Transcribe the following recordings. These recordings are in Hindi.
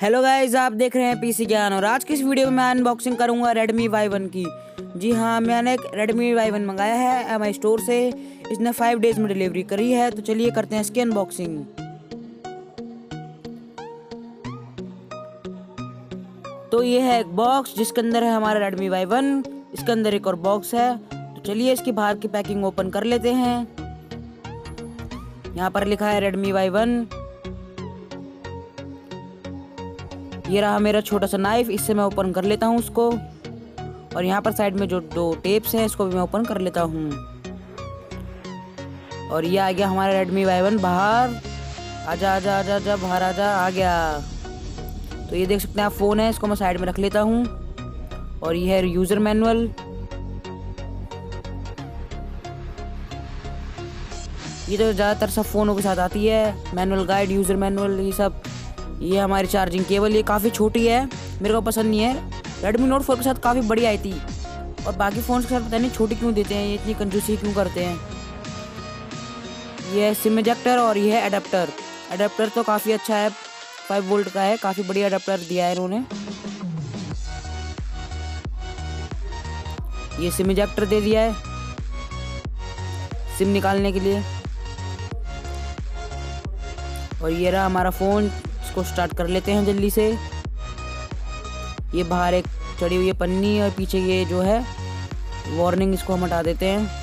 हेलो गाइज़ आप देख रहे हैं पीसी ज्ञान और आज की इस वीडियो में मैं अनबॉक्सिंग करूँगा रेडमी वाई वन की। जी हाँ मैंने एक रेडमी वाई वन मंगाया है एम आई स्टोर से। इसने फाइव डेज़ में डिलीवरी करी है तो चलिए करते हैं इसकी अनबॉक्सिंग तो ये है एक बॉक्स जिसके अंदर है हमारा रेडमी वाई वन इसके अंदर एक और बॉक्स है। तो चलिए इसकी बाहर की पैकिंग ओपन कर लेते हैं। यहाँ पर लिखा है रेडमी वाई Y1 ये रहा मेरा छोटा सा नाइफ इससे मैं ओपन कर लेता हूँ उसको। और यहाँ पर साइड में जो दो टेप्स हैं, इसको भी मैं ओपन कर लेता हूँ। और ये आ गया हमारा रेडमी वाई वन बाहर। आजा आजा आजा आजा, बाहर आजा, आ गया। तो ये देख सकते हैं आप फ़ोन है, इसको मैं साइड में रख लेता हूँ। और ये है यूज़र मैनुअल ये तो ज़्यादातर सब फ़ोनों के साथ आती है। मैनुअल गाइड यूज़र मैनुअल ये सब। ये हमारी चार्जिंग केबल ये काफ़ी छोटी है, मेरे को पसंद नहीं है। रेडमी नोट फोर के साथ काफ़ी बड़ी आई थी। और बाकी फ़ोन के साथ पता नहीं छोटी क्यों देते हैं, ये इतनी कंजूसी क्यों करते हैं। ये सिम एजेक्टर और ये है अडेप्टर अडेप्टर तो काफ़ी अच्छा है फाइव वोल्ट का है, काफ़ी बढ़िया अडेप्टर दिया है इन्होंने। ये सिम इजेक्टर दे दिया है सिम निकालने के लिए। और ये रहा हमारा फ़ोन इसको स्टार्ट कर लेते हैं जल्दी से। ये बाहर एक चढ़ी हुई है पन्नी और पीछे ये जो है वार्निंग इसको हम हटा देते हैं।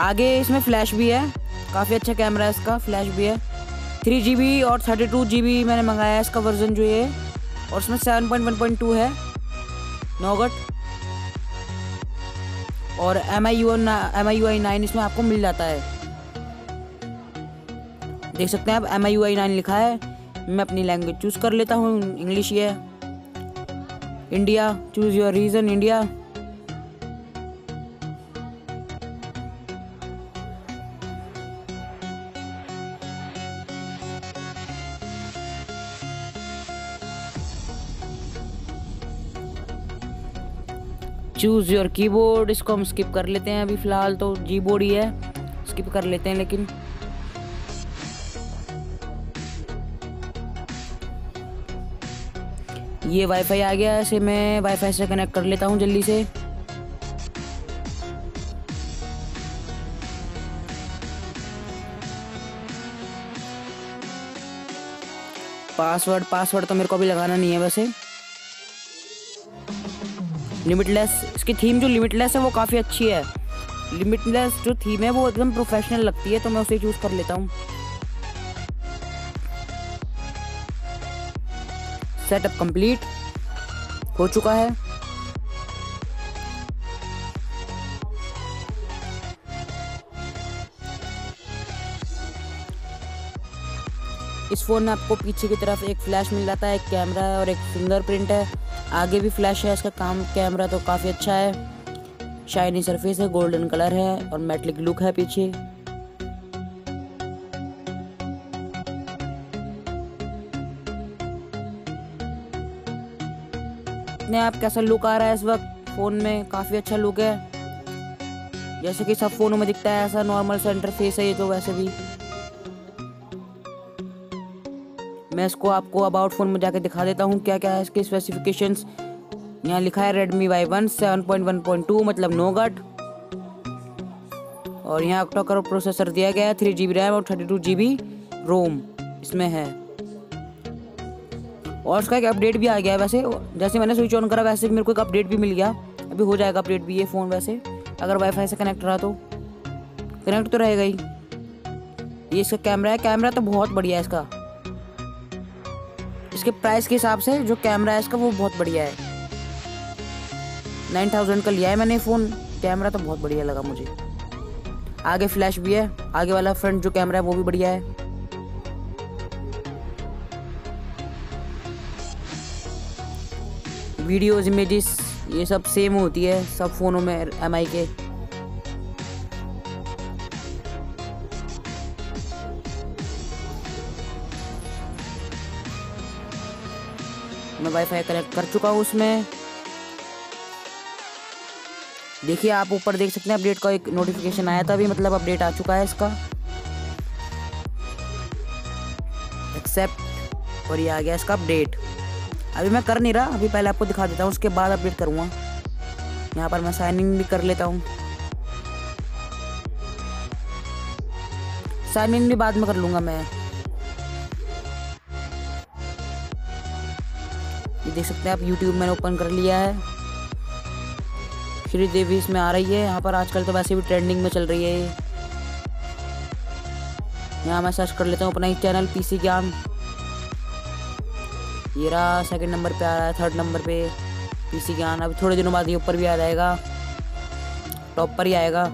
आगे इसमें फ्लैश भी है। काफ़ी अच्छा कैमरा है इसका फ्लैश भी है। थ्री जी बी और थर्टी टू जी बी मैंने मंगाया है इसका वर्जन जो ये। और इसमें seven point one point two है। नौगट और M I U M I U I nine इसमें आपको मिल जाता है। देख सकते हैं आप M I U I nine लिखा है। मैं अपनी लैंग्वेज चूज़ कर लेता हूँ इंग्लिश ये। India choose your region India choose your keyboard इसको हम स्किप कर लेते हैं अभी फ़िलहाल तो जी बोर्ड ही है। स्किप कर लेते हैं, लेकिन ये वाईफाई आ गया इसे मैं वाईफाई से कनेक्ट कर लेता हूँ जल्दी से। पासवर्ड पासवर्ड तो मेरे को अभी लगाना नहीं है वैसे। लिमिटलेस इसकी थीम जो लिमिटलेस है, वो काफ़ी अच्छी है। लिमिटलेस जो थीम है, वो एकदम प्रोफेशनल लगती है तो मैं उसे चूज़ कर लेता हूँ। सेटअप कंप्लीट हो चुका है। इस फ़ोन में आपको पीछे की तरफ़ एक फ्लैश मिल जाता है, एक कैमरा है और एक फिंगरप्रिंट है। आगे भी फ्लैश है इसका काम, कैमरा तो काफ़ी अच्छा है। शाइनी सरफेस है, गोल्डन कलर है और मेटलिक लुक है पीछे। अपने आप कैसा लुक आ रहा है इस वक्त? फ़ोन में काफ़ी अच्छा लुक है। जैसे कि सब फ़ोनों में दिखता है, ऐसा नॉर्मल सा इंटरफेस है ये तो वैसे भी। मैं इसको आपको अबाउट फ़ोन में जाकर दिखा देता हूँ क्या क्या है इसके स्पेसिफिकेशंस यहाँ लिखा है Redmi Y one seven point one point two मतलब नो गट और यहाँ ऑक्टा प्रोसेसर दिया गया है थ्री जी बी रैम और thirty two G B ROM इसमें है। और उसका एक अपडेट भी आ गया है वैसे, जैसे मैंने स्विच ऑन करा, वैसे मेरे को एक अपडेट भी मिल गया। अभी हो जाएगा अपडेट भी ये फ़ोन वैसे, अगर वाईफाई से कनेक्ट रहा तो। कनेक्ट तो रहेगा ही। ये इसका कैमरा है कैमरा तो बहुत बढ़िया है इसका। इसके प्राइस के हिसाब से जो कैमरा है इसका वो बहुत बढ़िया है। नाइन थाउज़ेंड का लिया है मैंने फ़ोन कैमरा तो बहुत बढ़िया लगा मुझे। आगे फ्लैश भी है। आगे वाला फ्रंट जो कैमरा है वो भी बढ़िया है। वीडियोस इमेजेस ये सब सेम होती है, सब फ़ोनों में एम के मैं वाईफाई कनेक्ट कर चुका हूँ उसमें। देखिए, आप ऊपर देख सकते हैं अपडेट का एक नोटिफिकेशन आया था अभी मतलब अपडेट आ चुका है इसका। एक्सेप्ट और ये आ गया इसका अपडेट अभी मैं कर नहीं रहा, अभी पहले आपको दिखा देता हूँ, उसके बाद अपडेट करूँगा। यहाँ पर मैं साइन इन भी कर लेता हूँ। साइन इन भी बाद में कर लूँगा मैं। देख सकते हैं आप यूट्यूब मैंने ओपन कर लिया है। श्रीदेवी इसमें आ रही है। यहाँ पर आजकल तो वैसे भी ट्रेंडिंग में चल रही है ये। यहाँ मैं सर्च कर लेता हूँ अपना ही चैनल पी सी ज्ञान ये रहा सेकंड नंबर पे आ रहा है थर्ड नंबर पे। पीसी ज्ञान अभी थोड़े दिनों बाद ये ऊपर भी आ जाएगा। टॉप पर ही आएगा।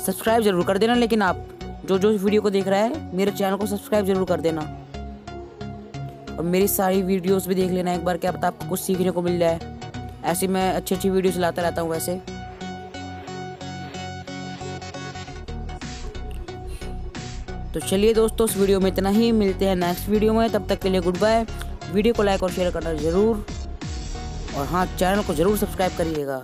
सब्सक्राइब ज़रूर कर देना, लेकिन आप जो जो वीडियो को देख रहा है, मेरे चैनल को सब्सक्राइब ज़रूर कर देना। और मेरी सारी वीडियोस भी देख लेना एक बार, क्या पता आपको कुछ सीखने को मिल जाए। ऐसी मैं अच्छी अच्छी वीडियो चलाता रहता हूँ वैसे। तो चलिए दोस्तों, इस वीडियो में इतना ही। मिलते हैं नेक्स्ट वीडियो में। तब तक के लिए गुड बाय वीडियो को लाइक और शेयर करना ज़रूर। और हाँ चैनल को ज़रूर सब्सक्राइब करिएगा।